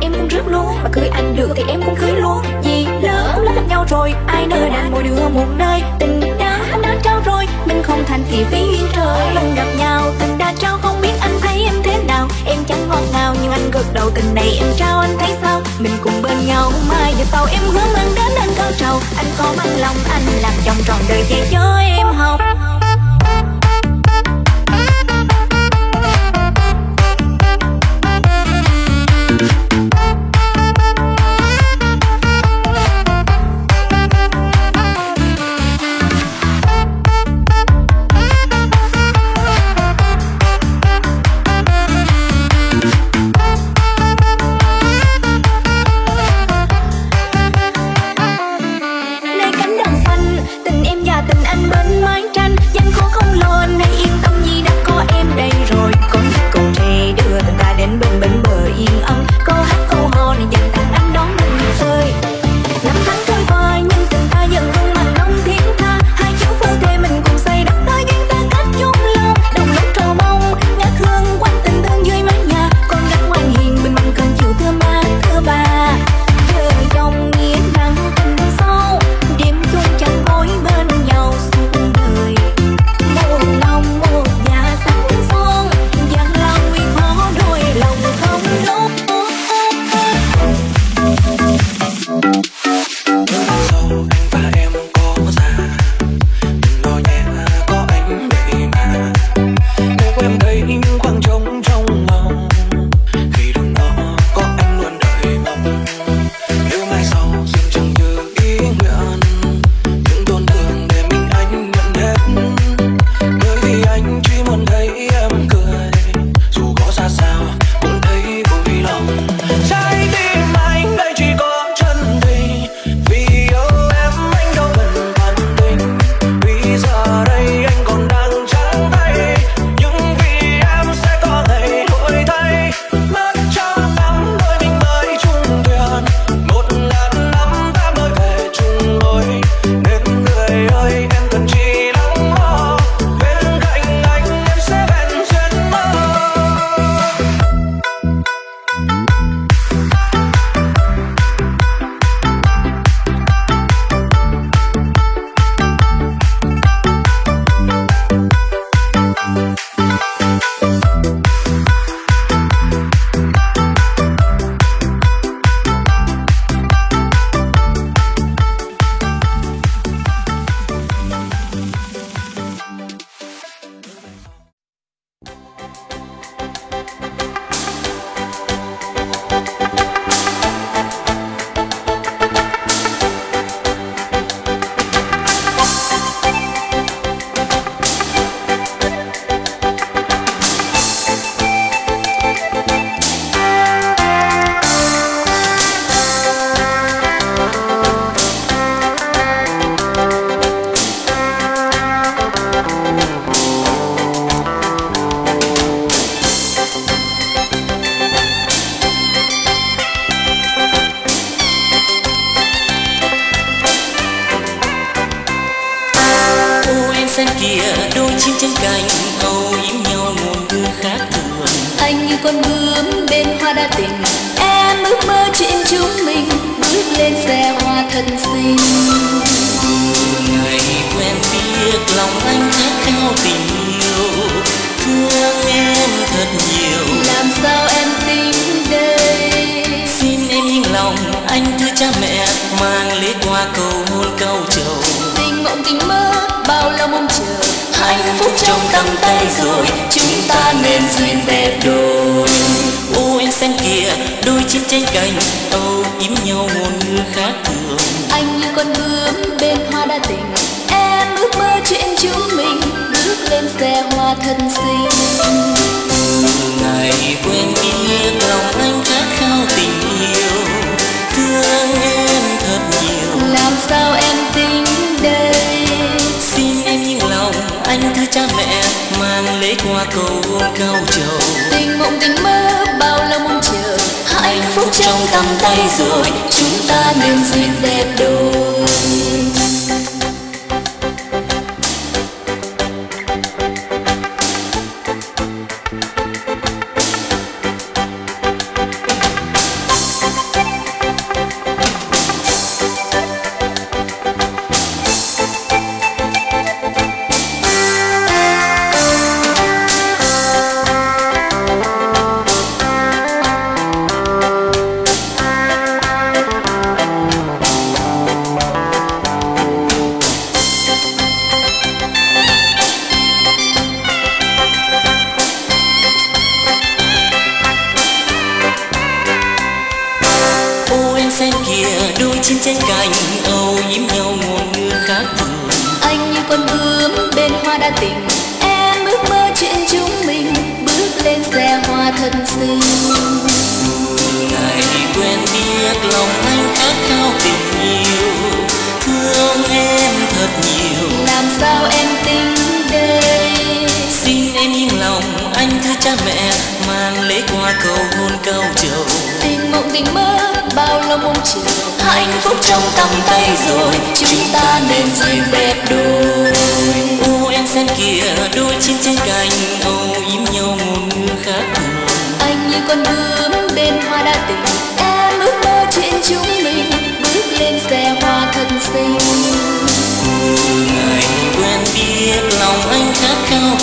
em cũng rước luôn. Mà cưới anh được thì em cũng cưới luôn. Vì lỡ cũng lắm gặp nhau rồi, ai nỡ đàn mỗi đứa một nơi. Tình đã anh đã trao rồi, mình không thành thì phí duyên trời. Lần gặp nhau, tình đã trao, không biết anh thấy em thế nào. Em chẳng ngọt ngào nhưng anh gật đầu, tình này em trao, anh thấy sao? Mình cùng bên nhau, mai giờ sau em hướng mang đến anh cao trầu anh có bằng lòng, anh làm chồng tròn đời, dạy cho em học. Kìa đôi chim trên cành âu yếm nhau ngôn ngữ khác thường. Anh như con bướm bên hoa đa tình em ước mơ chuyện chúng mình bước lên xe hoa thân xinh. Ngày quen biết lòng anh khát khao tình yêu thương em thật nhiều. Làm sao em tính đây xin anh thưa cha mẹ mang lễ qua cầu cao trầu. Tình mộng tình mơ bao lâu mong chờ hạnh phúc trong tầm tay rồi chúng ta nên duyên đẹp đôi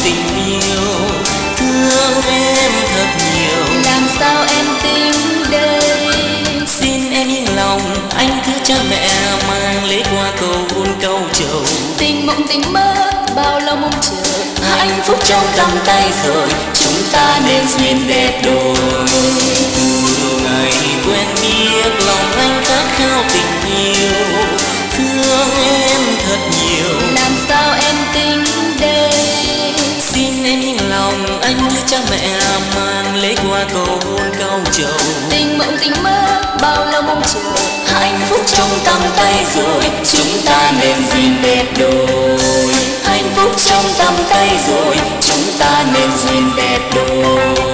tình yêu thương em thật nhiều. Làm sao em tin đây? Xin em yên lòng anh cứ cha mẹ mang lễ qua cầu hôn câu trầu tình mộng tình mơ bao lâu mong chờ. Hạnh phúc trong tầm tay rồi chúng ta nên duyên đẹp đôi. Từ ngày quen biết lòng anh khát khao tình yêu thương em thật nhiều. cha mẹ mang lấy qua cầu hôn cao trầu. Tình mộng tình mơ, bao lâu mong chờ. Hạnh phúc trong tầm tay rồi, chúng ta nên duyên đẹp đôi. Hạnh phúc trong tầm tay rồi, chúng ta nên duyên đẹp đôi.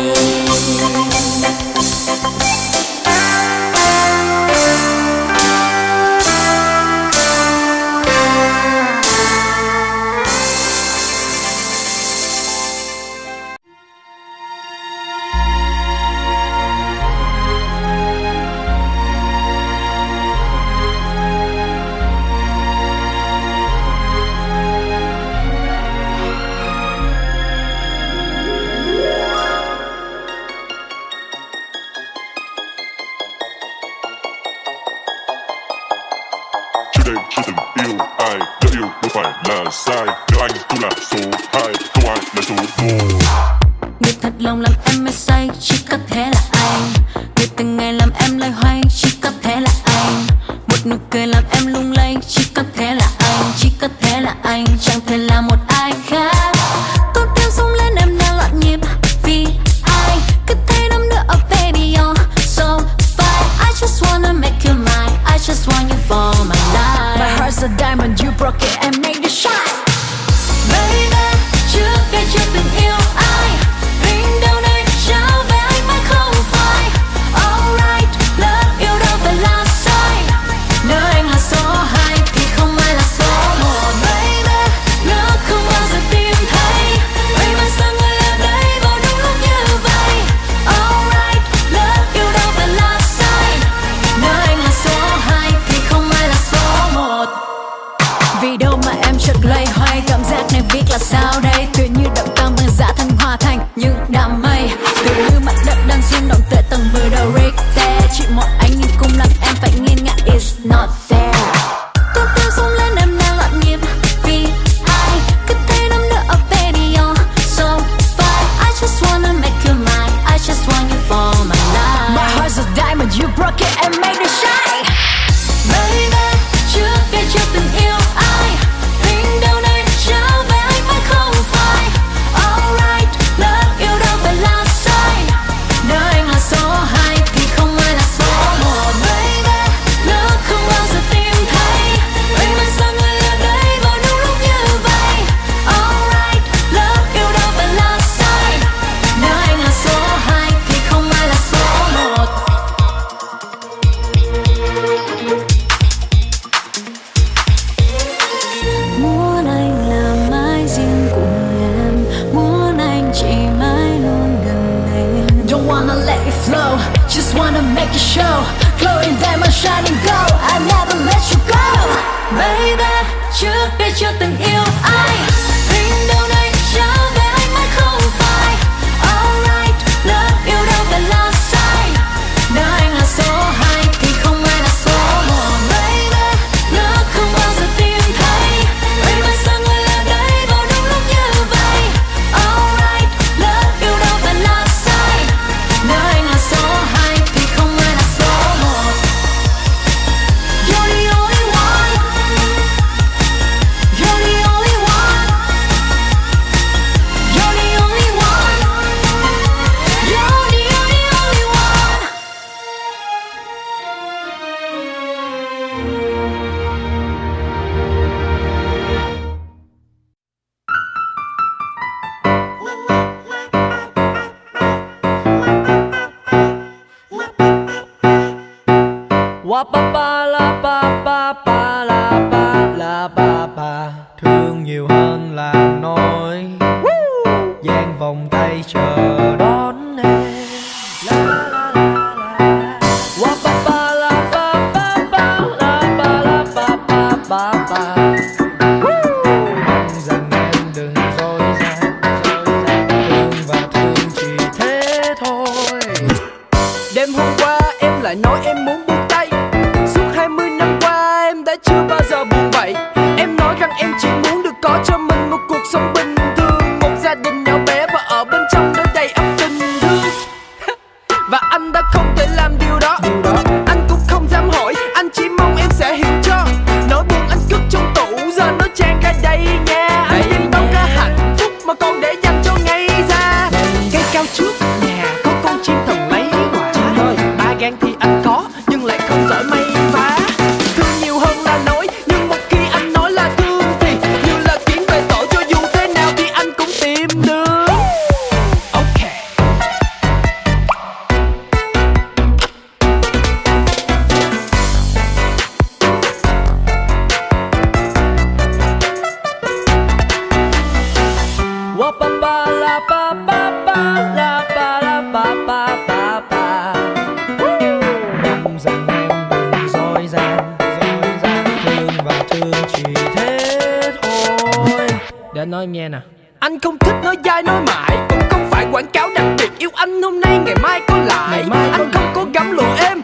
thích nói dai nói mãi. Cũng không phải quảng cáo đặc biệt yêu anh hôm nay ngày mai có lại. Mai anh không có gắm lụa em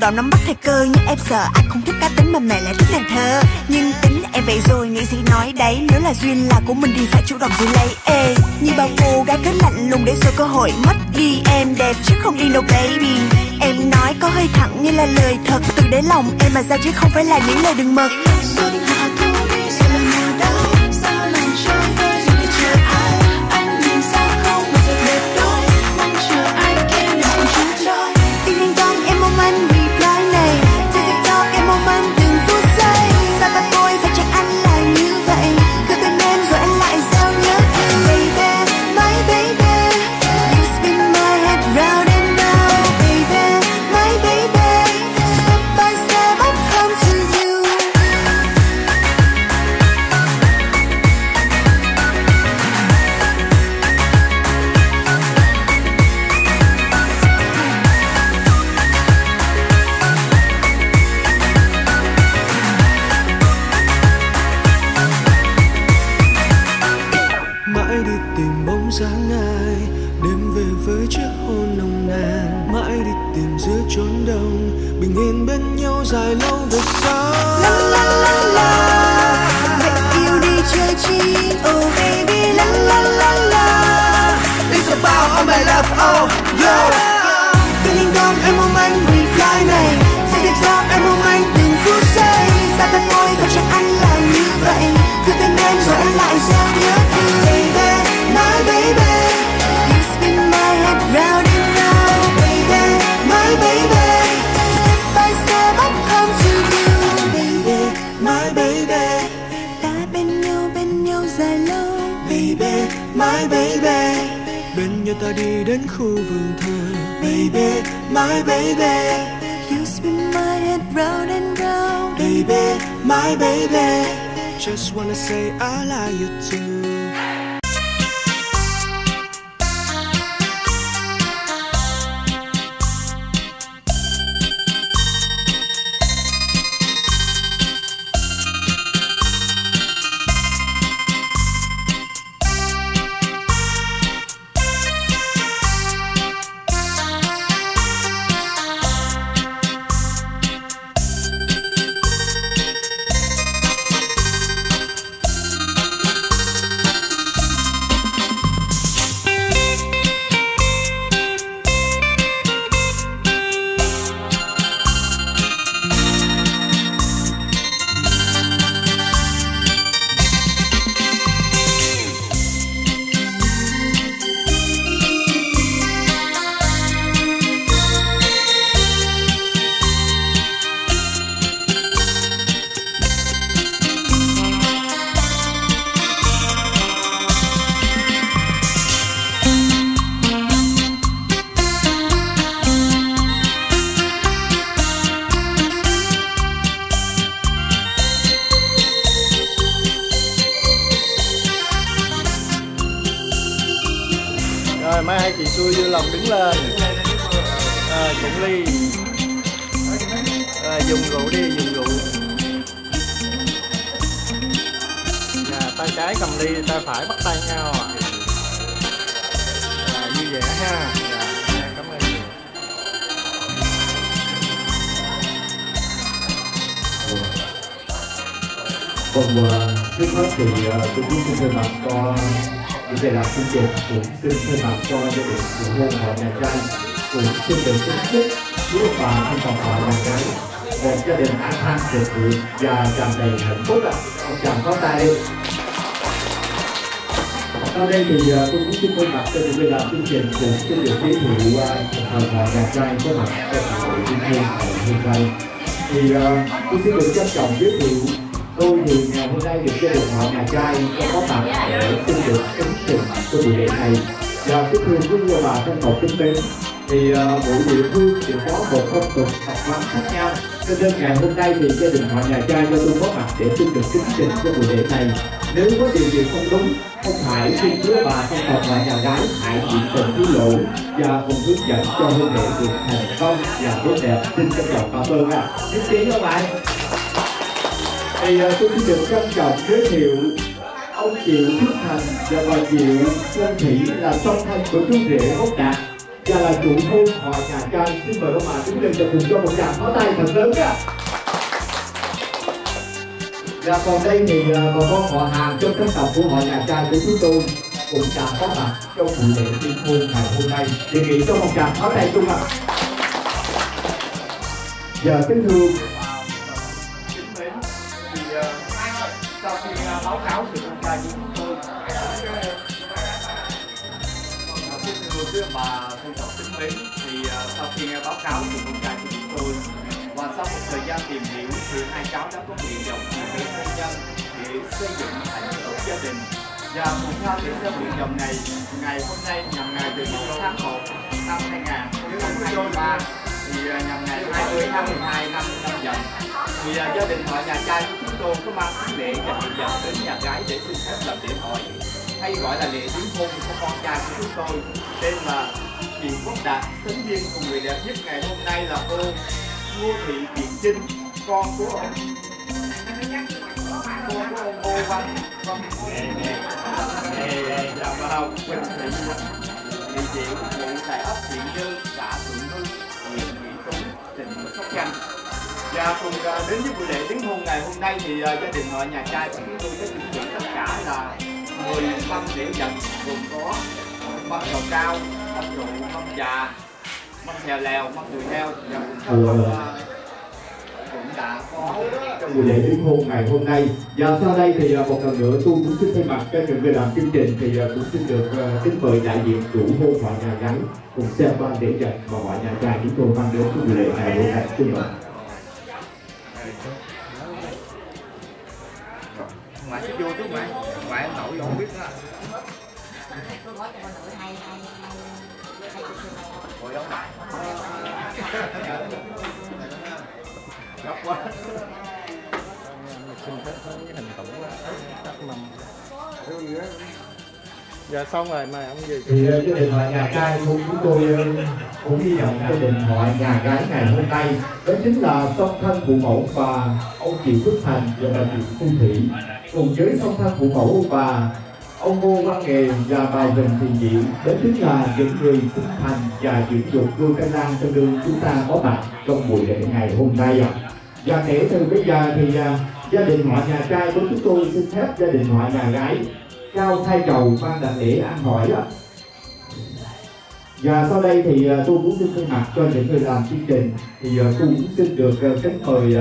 chủ nắm bắt thời cơ, nhưng em sợ anh không thích cá tính mà mẹ lại thích nàng thơ. Nhưng tính em vậy rồi, nghĩ gì nói đấy, nếu là duyên là của mình thì phải chủ động giữ lấy. Ê, như bao cô gái cứ lạnh lùng để rồi cơ hội mất đi em đẹp chứ không đi đâu, baby. Em nói có hơi thẳng như là lời thật, từ đáy lòng em mà ra chứ không phải là những lời đừng mật. Xuân hạ thu Anh đưa ta đi đến khu vườn thơ Baby, my baby. You spin my head round and round. Baby, my baby. Just wanna say I like you too. Đình an khang thịnh vượng và tràn đầy hạnh phúc ạ. Ông chàng có tay đi. Sau đây thì uh, tôi cũng xin thay mặt cho những người làm chương trình cũng xin được giới thiệu uh, họ nhà trai có mặt trong buổi chương trình ngày hôm nay. Thì uh, tôi xin được trân trọng giới thiệu tôi thì ngày hôm nay được gia đình họ nhà trai có có mặt để xin được ứng trình cho buổi lễ này và kính thưa quý vị bà thân tộc kính mến thì uh, mỗi địa phương đều có một phong tục tập quán khác nhau. Cho nên ngày hôm nay thì gia đình họ nhà trai cho tôi có mặt để xin được kính trình cho buổi lễ này. Nếu có điều gì không đúng không phải xin chúa bà thân tộc họ nhà gái hãy chỉ cần tiết lộ và cùng hướng dẫn cho hôn lễ được thành công và tốt đẹp. Xin trân trọng cảm ơn ạ. Nhất trí các bạn. Thì uh, tôi xin được trân trọng giới thiệu ông Triệu Phước Thành và bà Triệu Xuân Thị là song thân của chú rể Úc Đạt và là chủ thôn họ nhà trai xin mời các bạn đứng lên và cùng cho một tràng pháo tay thật lớn ạ dạ, và còn đây thì uh, bà con họ hàng trong các tộc của họ nhà trai của chúng tôi cũng đã có mặt trong buổi lễ tuyên hôn ngày hôm nay đề nghị cho một tràng pháo tay chung ạ. Giờ kính thưa gian tìm hiểu thì hai cháu đã có nguyện vọng tìm kiếm hôn nhân để xây dựng hạnh phúc gia đình. Và cùng nhau tiến theo nguyện vọng này ngày hôm nay nhằm ngày từ tháng 1 năm 2023 thì à, nhằm ngày 20 tháng 12 năm năm dần thì à, gia đình họ nhà trai của chúng tôi có mang sứ lễ và hiện vật đến nhà gái để xin phép làm lễ hỏi hay gọi là lễ tiến hôn của con trai của chúng tôi tên là Kiều Quốc Đạt. Tính viên cùng người đẹp nhất ngày hôm nay là cô Ngô Thị Kiệt Trinh con của ông. Con của ông Ngô Văn Văn dạ vâng Quỳnh Thị địa chỉ ngụ tại ấp Thiện Như xã Thuận Hưng huyện Mỹ Tú tỉnh Sóc Trăng và cùng à, đến với buổi lễ tiến hôn ngày hôm nay thì à, gia đình họ nhà trai của chúng tôi sẽ chuẩn bị tất cả là 10 mâm lễ vật gồm có mâm trầu cao, mâm rượu, mâm trà, mâm thèo lèo, mâm đùi heo và Ừ. à, buổi lễ liên hôn ngày hôm nay và sau đây thì à, một lần nữa tôi cũng xin thay mặt cho những người làm chương trình thì à, cũng xin được à, kính mời đại diện chủ hôn họ nhà gái cùng xem ban lễ vật mà họ nhà trai chúng tôi mang đến buổi lễ ngày hôm nay xin mời ngoại sẽ vô chứ ngoại ngoại em nổi không biết đó tôi nói cho con Dạ xong rồi, mời ông gì thì gia đình là nhà trai của chúng tôi ờ, cũng hy vọng gia đình mọi nhà gái ngày hôm nay. Đó chính là song thân phụ mẫu và ông Triệu Phước Thành và bà Triệu Thu Thị cùng với song thân phụ mẫu và ông Ngô Văn Nghề và bà Huỳnh Thị Diệu, đó chính là những người sinh thành và dưỡng dục nuôi cái lan cho đương chúng ta có mặt trong buổi lễ ngày hôm nay ạ và kể từ bây giờ thì uh, gia đình họ nhà trai của chúng tôi xin phép gia đình họ nhà gái cao thay cầu ban đặt lễ ăn hỏi đó và sau đây thì uh, tôi cũng xin thay mặt cho những người làm chương trình thì uh, tôi cũng xin được uh, kính mời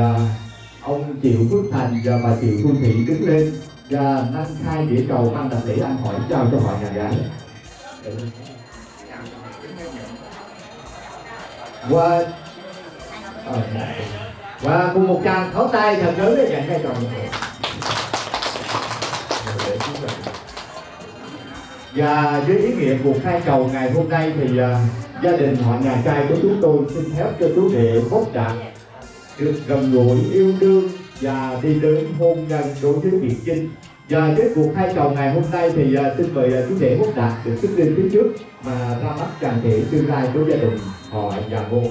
ông Triệu Phước Thành và bà Triệu Thu Thị đứng lên và nâng khai địa cầu ban đặt lễ ăn hỏi chào cho họ nhà gái. Và ờ, và cùng một tràng pháo tay thật lớn để dành cho chồng và với ý nghĩa cuộc khai cầu ngày hôm nay thì uh, gia đình họ nhà trai của chúng tôi xin phép cho chú đệ bốc đạt được gần gũi yêu đương và đi đến hôn nhân đối với Việt Trinh và với cuộc khai cầu ngày hôm nay thì uh, xin mời uh, chú đệ quốc đạt được xuất lên phía trước mà ra mắt tràn thể tương lai của gia đình họ nhà ngô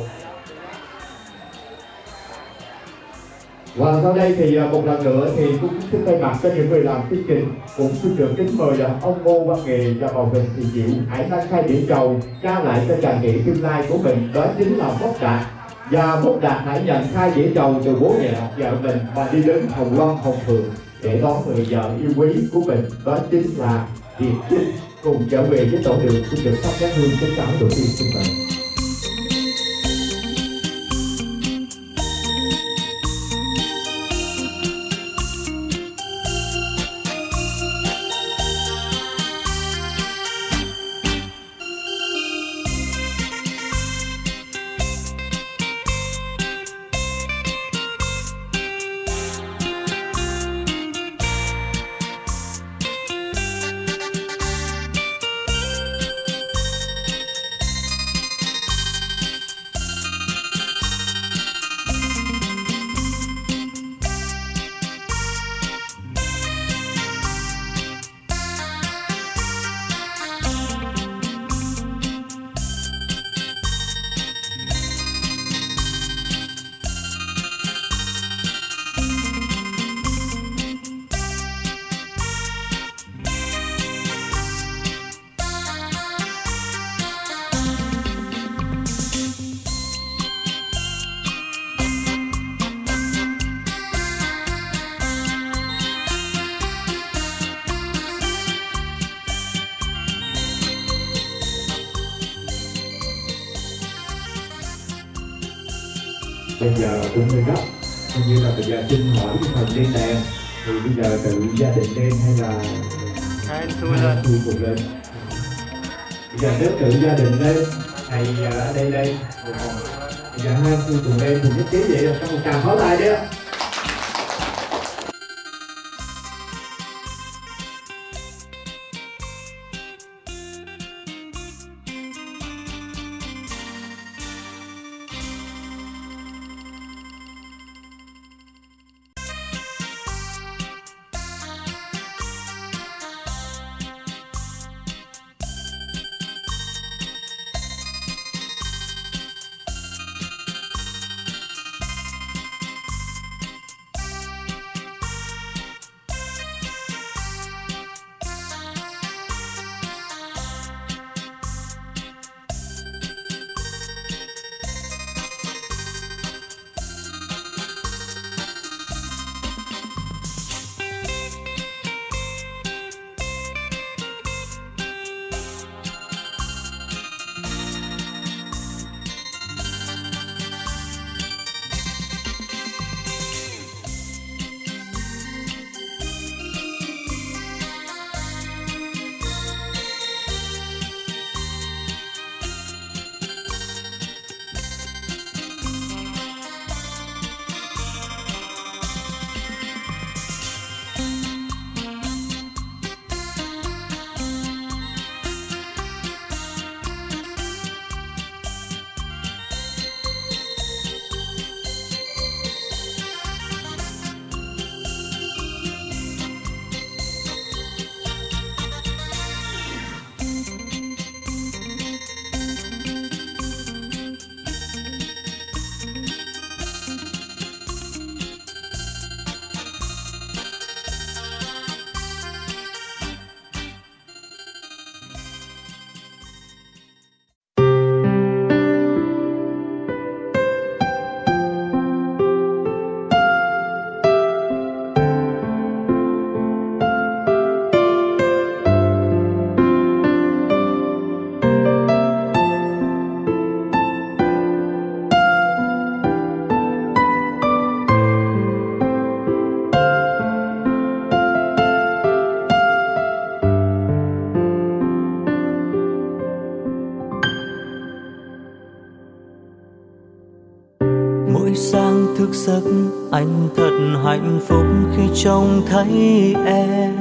Và sau đây thì à, một lần nữa thì cũng xin thay mặt cho những người làm chương trình, cũng xin được kính mời à, ông Ngô Văn Nghề và bà Huỳnh Thị Diệu hãy đăng khai điểm cầu trao lại cho chàng nghệ tương lai của mình, đó chính là Mốc Đạt. Và Mốc Đạt hãy nhận khai điểm cầu từ bố mẹ, vợ mình và đi đến Hồng Loan Hồng Phượng để đón người vợ yêu quý của mình, đó chính là Việt Trinh, cùng trở về với tổ đường xin được sắp các hương kính chào đầu tiên xin mời giờ tự gia đình lên hay là Hai anh xui lên tôi cùng lên? Bây giờ nếu tự gia đình lên thầy à, ở đây đây. Rồi còn bây giờ hai anh tôi cùng lên thì nhất trí vậy là trong một tràng pháo tay đi ạ trông thấy em.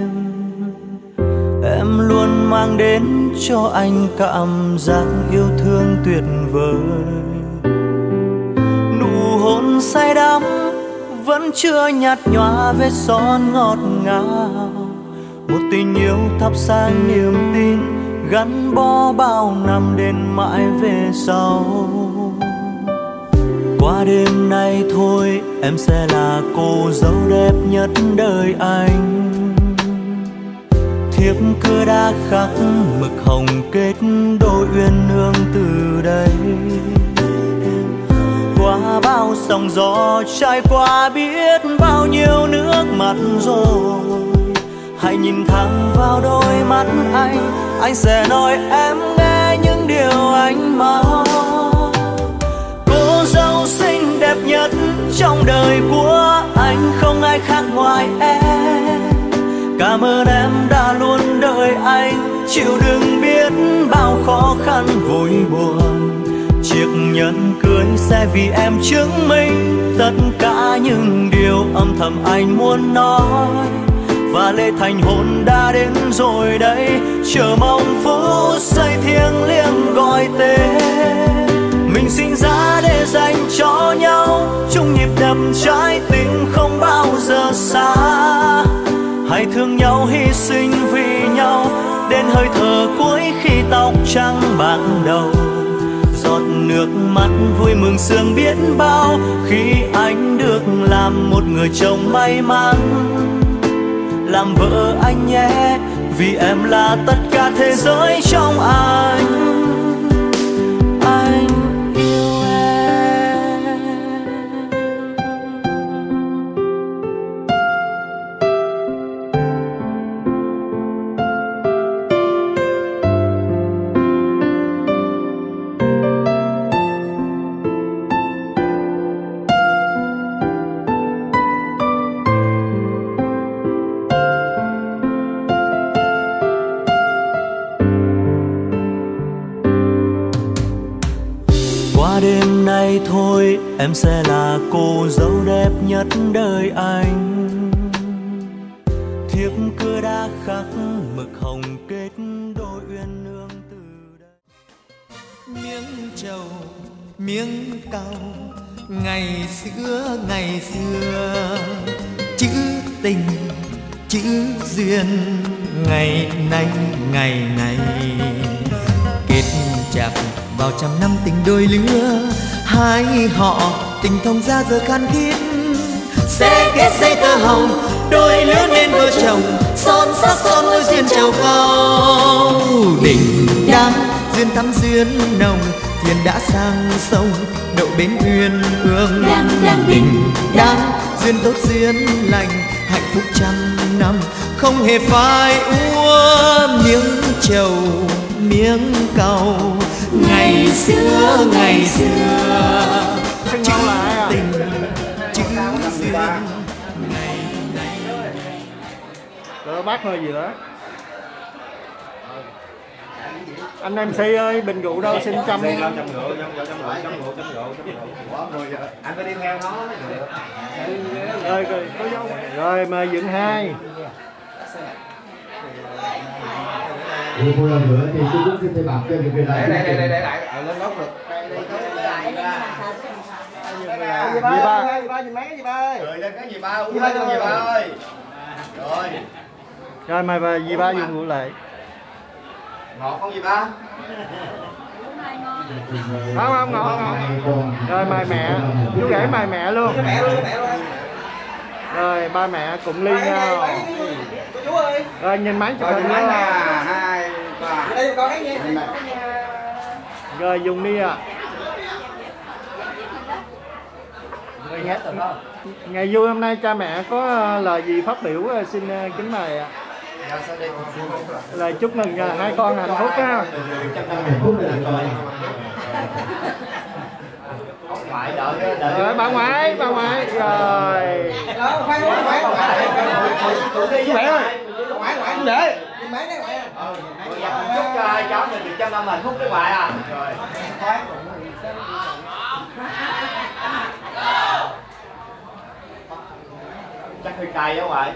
Em luôn mang đến cho anh cảm giác yêu thương tuyệt vời. Nụ hôn say đắm vẫn chưa nhạt nhòa, vết son ngọt ngào. Một tình yêu thắp sáng niềm tin gắn bó bao năm đến mãi về sau qua đêm nay thôi, em sẽ là cô dâu đẹp nhất đời anh. Thiếp cứ đã khắc mực hồng kết đôi uyên ương từ đây. Qua bao sóng gió trải qua biết bao nhiêu nước mắt rồi. Hãy nhìn thẳng vào đôi mắt anh anh sẽ nói em nghe những điều anh mong. Nhất trong đời của anh không ai khác ngoài em. Cảm ơn em đã luôn đợi anh, chịu đựng biết bao khó khăn, vui buồn. Chiếc nhẫn cưới sẽ vì em chứng minh tất cả những điều âm thầm anh muốn nói. Và lễ thành hôn đã đến rồi đây, chờ mong phút giây thiêng liêng gọi tên mình sinh ra để dành cho nhau. Chung nhịp đập trái tim không bao giờ xa. Hãy thương nhau, hy sinh vì nhau. Đến hơi thở cuối khi tóc trắng bạc đầu. Giọt nước mắt vui mừng sương biết bao khi anh được làm một người chồng may mắn. Làm vợ anh nhé, vì em là tất cả thế giới trong anh. Em sẽ là cô dâu đẹp nhất đời anh. Thiếp cưa đã khắc mực hồng kết đôi uyên ương từ đây miếng trầu, miếng cao ngày xưa ngày xưa. Chữ tình, chữ duyên, ngày nay, ngày này. Kết chặt vào trăm năm tình đôi lứa hai họ tình thông ra giờ khan khít. Sẽ kết dây tơ hồng đôi lứa nên vợ chồng son sắc son môi duyên trầu cao đình đám duyên thắm duyên nồng thuyền đã sang sông đậu bến uyên ương Đang, đang đình đám duyên tốt duyên lành hạnh phúc trăm năm. Không hề phai úa miếng trầu miếng cầu ngày xưa ngày xưa chữ tình chữ duyên ngày nay Rồi bác ngồi giữa anh MC ơi bình rượu đâu xin trăm anh phải đi theo nó rồi rồi có dấu rồi mời dựng hai thì một lần nữa thì tôi cũng xin thay mặt cho những người đại lại ở lên góc được gì ba gì ba gì mấy gì ba rồi lên cái gì ba uống cái gì ba ơi rồi rồi mời bà dì ba dùng rượu lại. Ngọt không gì ba? Không không ngọt ngọt. Rồi mời mẹ. Chú rể mời mẹ luôn. Mẹ luôn mẹ luôn. Rồi ba mẹ cùng ly nhau. chú ơi. Rồi nhìn máy chụp rồi hình máy rồi dùng đi à hết rồi đó ngày vui hôm nay cha mẹ có ờ, lời gì phát biểu ờ, xin ờ, kính mời ạ. Dạ, lời chúc mừng hai con hạnh phúc ha. Rồi ngoại đợi cái đợi. Rồi bà ngoại bà ngoại. Rồi. Rể ơi. Ngoại ừ, chúc cho hai cháu nhà chị trăm năm hạnh phúc với ngoại à rồi chắc hơi cay đó ngoại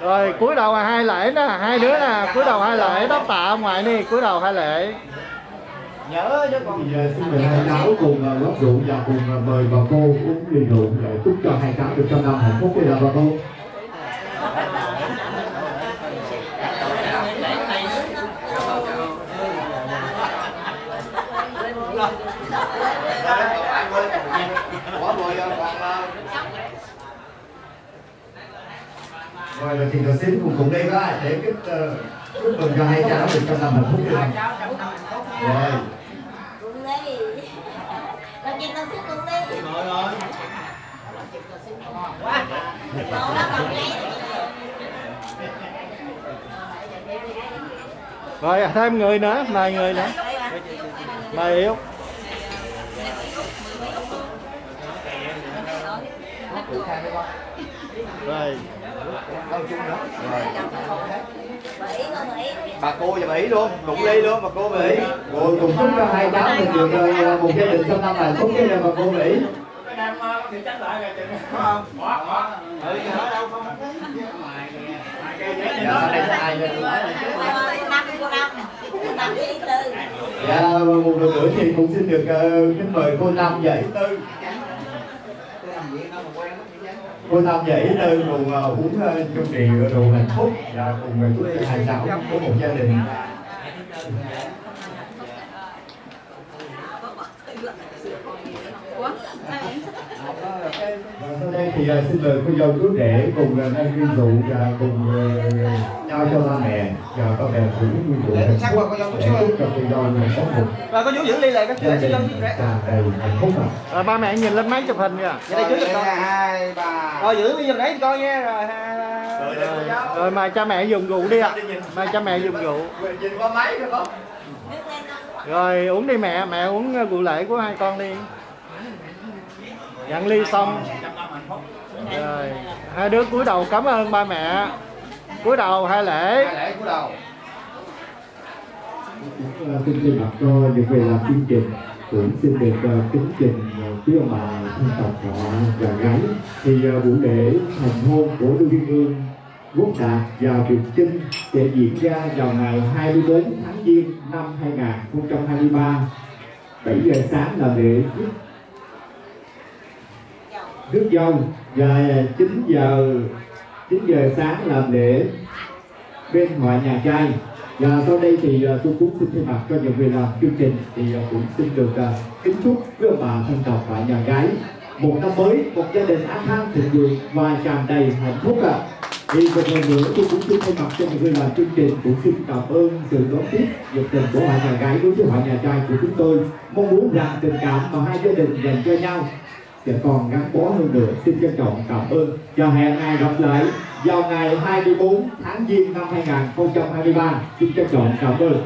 rồi cuối đầu hai lễ nè hai đứa nè cuối đầu hai lễ đáp tạ ngoại đi cuối đầu hai lễ. Nhớ chứ con giờ xin mời hai cháu cùng à, góp uh, rượu và cùng à, mời bà cô uống ly rượu để chúc cho hai cháu được trăm năm hạnh phúc. Với bà cô. Rồi thì đầu xin cùng cùng đây đó để kết ờ, chúc mừng cho hai cháu được trăm năm hạnh phúc rồi Cùng đi Làm gì con cùng đi rồi. Rồi còn rồi thêm người nữa, mời người nữa. Mời yếu rồi. Bảy con bảy bà cô và mỹ luôn đụng ly luôn bà cô mỹ rồi cùng chúc cho hai cháu mình được uh, một gia đình trăm năm hạnh phúc với bà cô mỹ giờ sau đây? sẽ ai lên Năm cô năm Năm với tư dạ một lần nữa thì cũng xin được uh, kính mời cô năm và ý tư cô Tam và ý tư cùng ờ, uống ờ, chung trì ờ, đồ hạnh phúc và cùng uh, chúc hai cháu có một gia đình Và sau đây thì uh, xin mời cô dâu chú rể cùng uh, nâng ly rượu và cùng uh, trao cho ba mẹ và ba mẹ cũng uống ly rượu hạnh phúc để chúc cho cô dâu mình có một rồi có chú giữ ly lại các hạnh phúc ạ. rồi ba mẹ nhìn lên máy chụp hình kìa. Vậy đây chú giùm con. hai ba rồi giữ ly giùm đấy con nha. Rồi rồi, rồi mời cha mẹ dùng rượu đi ạ. Mời cha mẹ dùng rượu. Nhìn qua máy được không? Rồi uống đi mẹ. Mẹ uống rượu lễ của hai con đi nhận ly xong. Rồi hai đứa cúi đầu cảm ơn ba mẹ. Cúi đầu hai lễ. Hai lễ của đầu. Cũng, xin thay mặt cho những người làm chương trình cũng xin được uh, kính trình uh, quý ông bà thân tộc họ và gái thì uh, buổi lễ thành hôn của đôi viên ương Quốc Đạt và Việt Trinh sẽ diễn ra vào ngày 24 tháng Giêng năm 2023 7 giờ sáng là lễ rước dông dâu và 9 giờ 9 giờ sáng làm lễ bên ngoại nhà trai. Và sau đây thì à, tôi cũng xin thay mặt cho những người làm chương trình thì à, cũng xin được à, kính chúc với ông bà thân tộc và nhà gái một năm mới, một gia đình an khang, thịnh vượng và tràn đầy hạnh phúc ạ. Thì một lần nữa, tôi cũng xin thay mặt cho những người làm chương trình cũng xin cảm ơn sự đón tiếp nhiệt tình của họ nhà gái đối với họ nhà trai của chúng tôi. Mong muốn rằng tình cảm mà hai gia đình dành cho nhau sẽ còn gắn bó hơn nữa xin trân trọng cảm ơn. Và hẹn ngày gặp lại. Vào ngày 24 tháng Giêng năm 2023 xin trân trọng cảm ơn.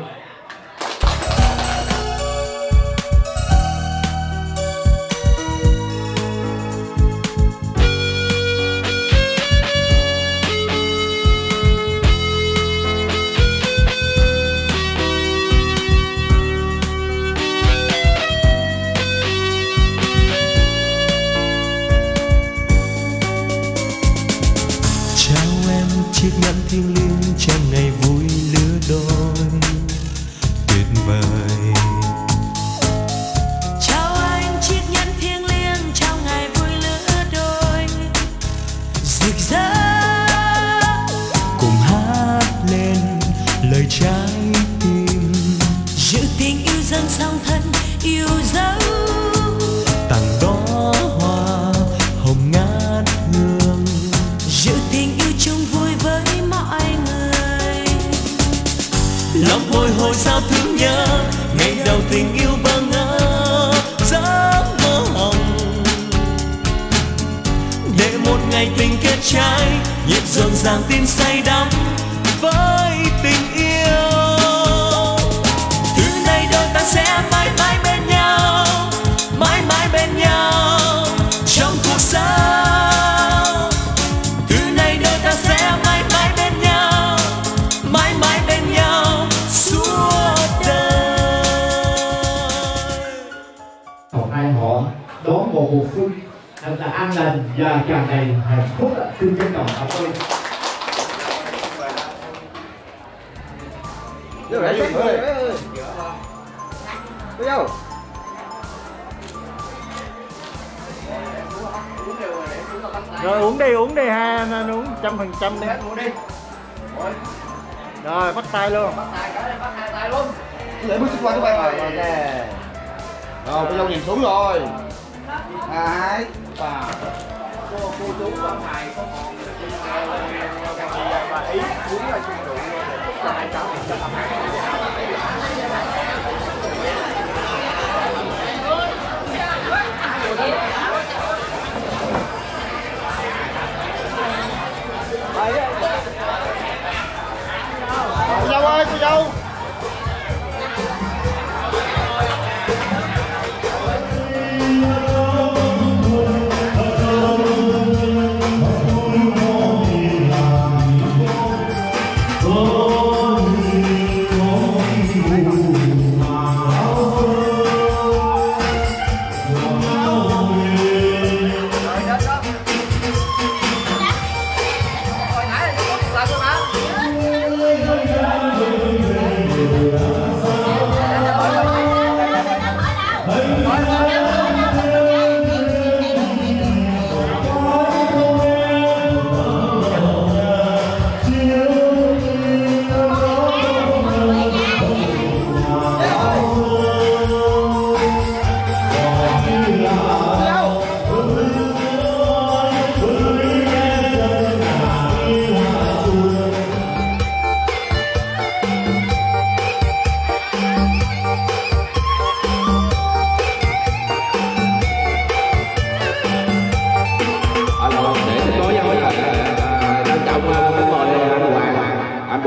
Hai họ đón một mùa xuân thật là an lành và tràn đầy hạnh phúc ạ. xin trân trọng cảm ơn. Vô vô rồi uống đi uống đi ha nên uống trăm phần trăm đi. Rồi bắt tay luôn. Để bước qua các bạn rồi Rồi bây giờ nhìn xuống rồi. Hai Ba. Cô cô chú có còn và ý uống là chung rượu là hai cháu cho làm cô dâu ơi cô dâu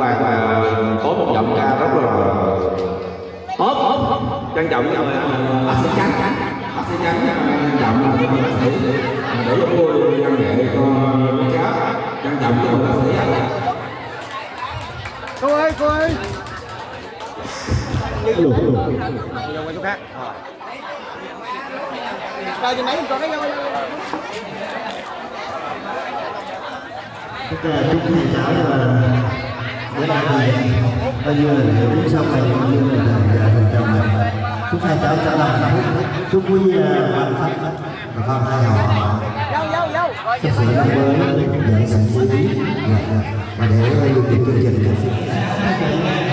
Hoàng mà có một giọng ca rất là hớp hớp trân trọng anh bác sĩ trắng bác sĩ trắng trân trọng bác sĩ. Để cho vui văn nghệ cho con cháu trân trọng với bác sĩ cô ơi cô ơi. Vô qua chỗ khác nãy mình còn cái vô Tức là chúc quý cháu là bữa nay thì bao nhiêu là hiểu biết xong rồi bao nhiêu là thành thành chồng là chúc hai cháu trở lại hạnh phúc chúc quý ờ, bạn khách và con hai họ thực sự là mới dạng sản sĩ và để ờ, điều kiện chương trình được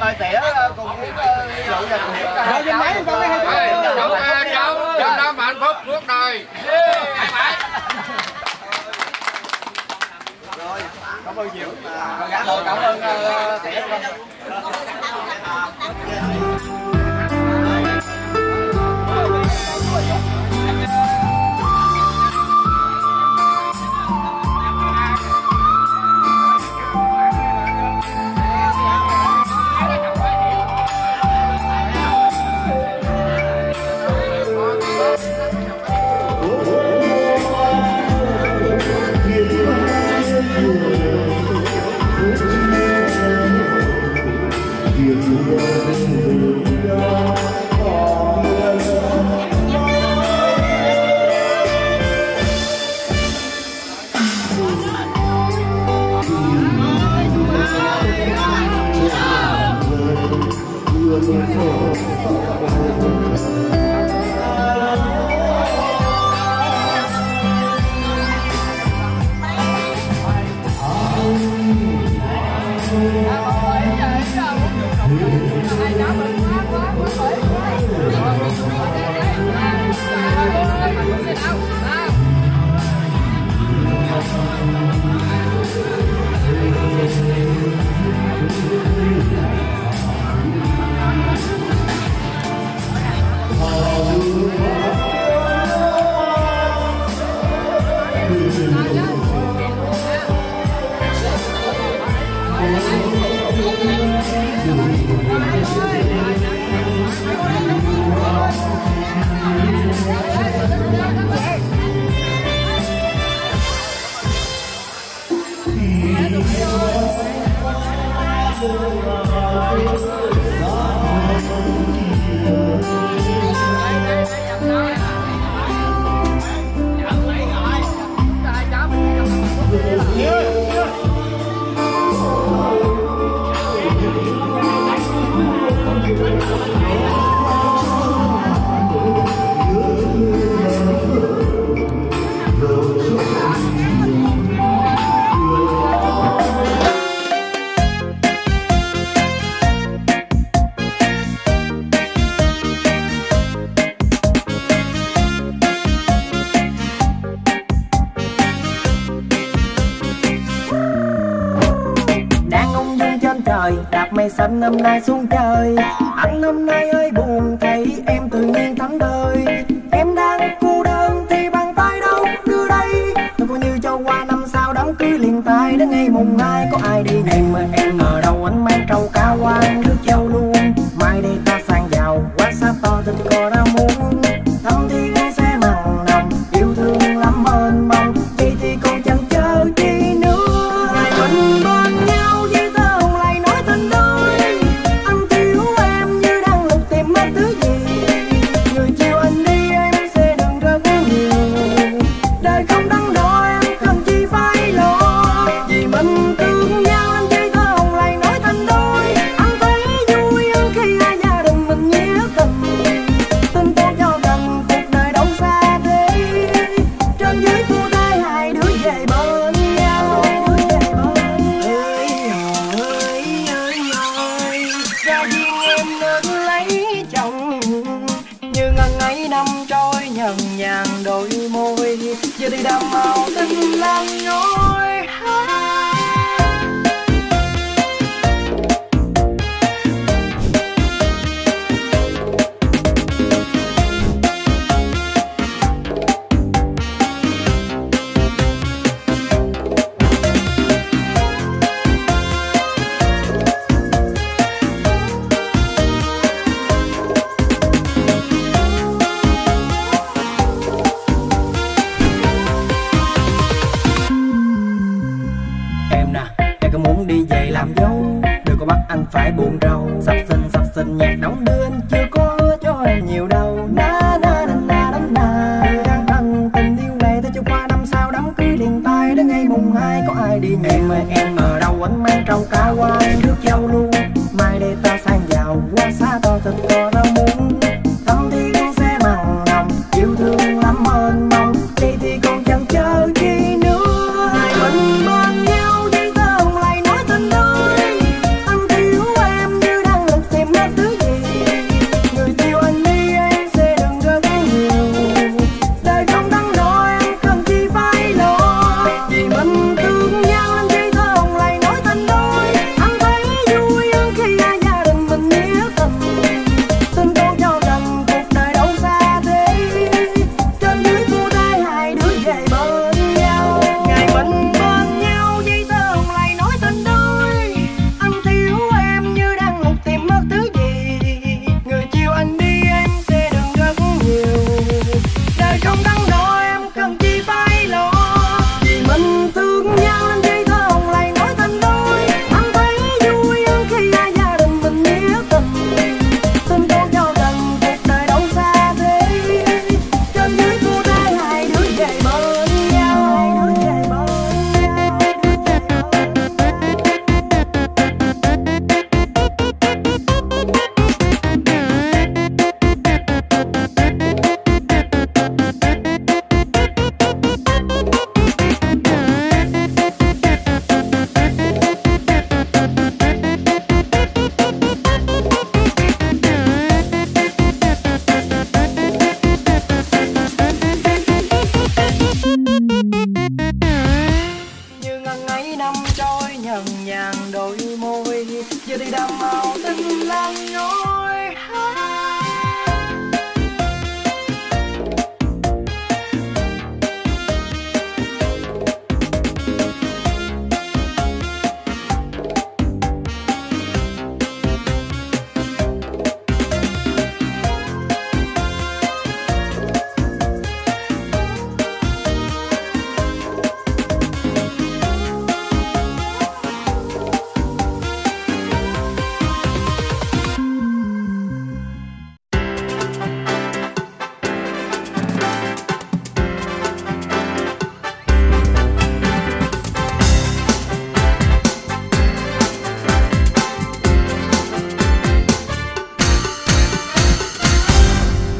mời tỉa ờ, cùng với rượu và cùng với cháu. Mấy con cái hai cháu. Cháu năm hạnh phúc suốt đời. Rồi, cảm ơn nhiều. À, cảm ơn ờ, ờ, tỉa.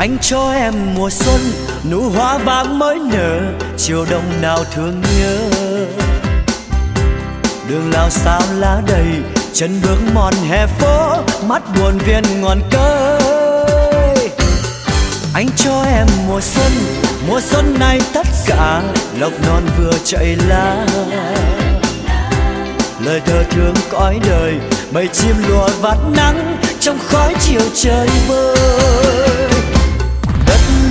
Anh cho em mùa xuân, nụ hoa vàng mới nở, chiều đông nào thương nhớ. Đường lao sao lá đầy, chân bước mòn hè phố, mắt buồn viên ngọn cây anh cho em mùa xuân mùa xuân này tất cả lộc non vừa chạy lá. Lời thơ thương cõi đời bầy chim lùa vạt nắng trong khói chiều trời vơi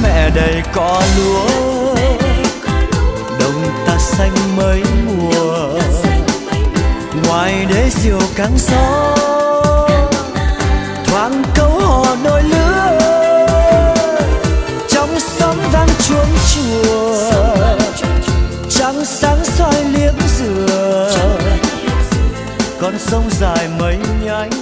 mẹ đầy cỏ lúa. Đồng ta xanh mấy mùa. Ngoài đế diều cắn gió. Thoáng câu hò đôi lứa trong xóm vang chuông chùa. Trăng sáng soi liếc dừa. Con sông dài mấy nhánh.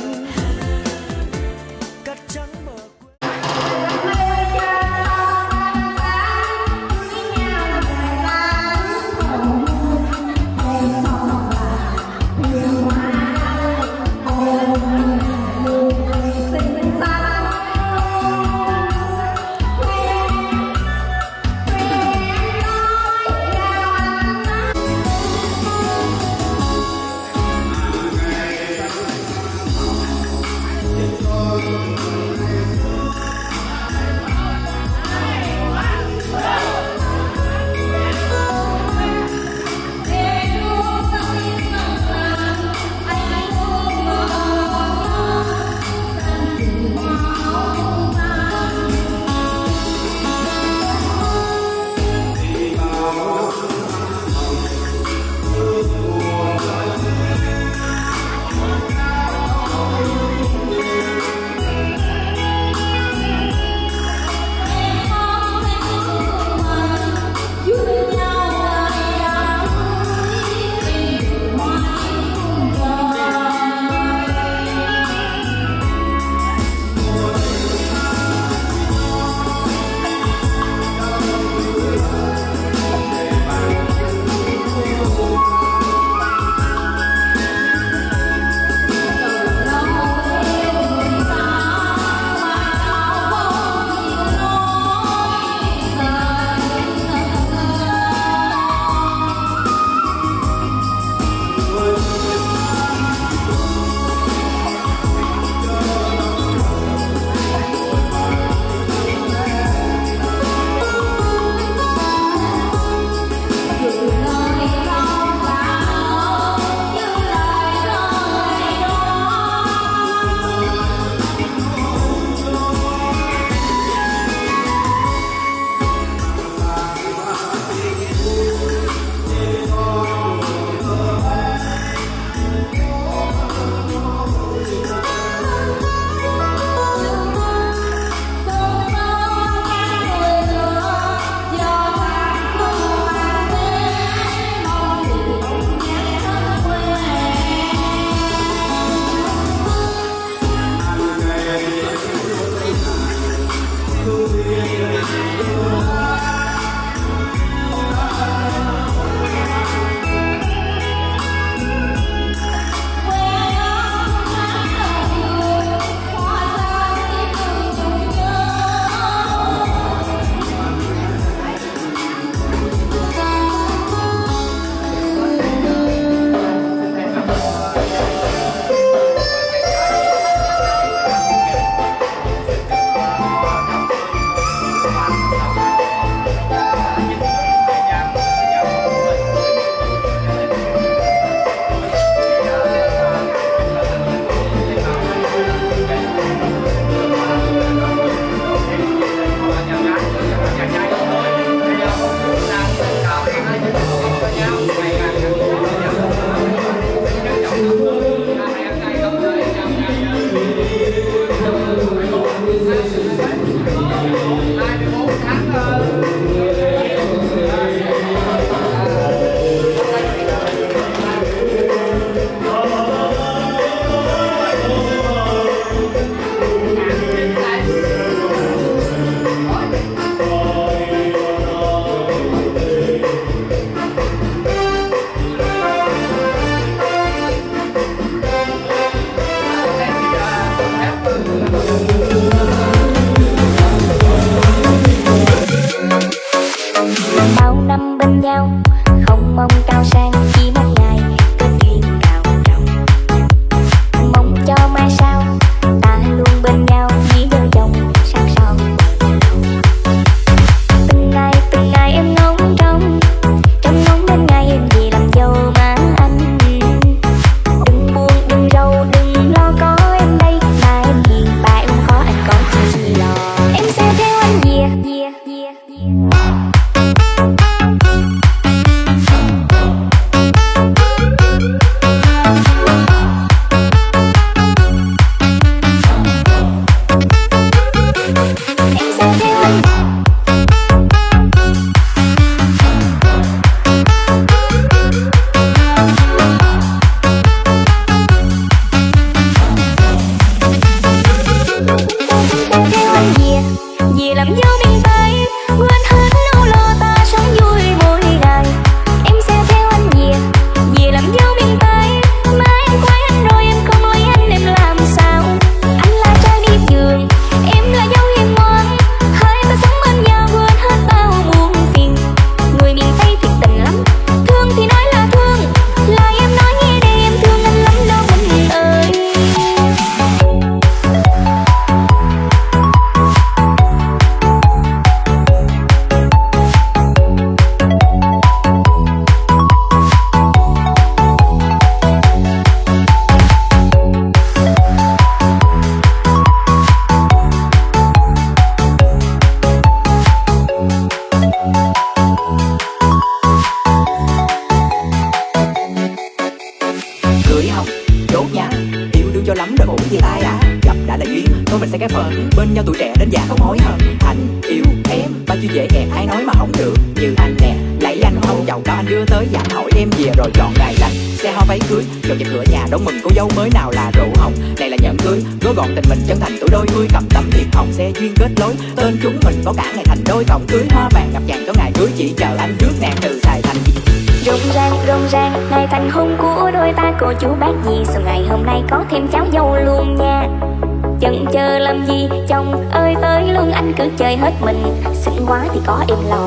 Chơi hết mình. Xinh quá thì có em lo.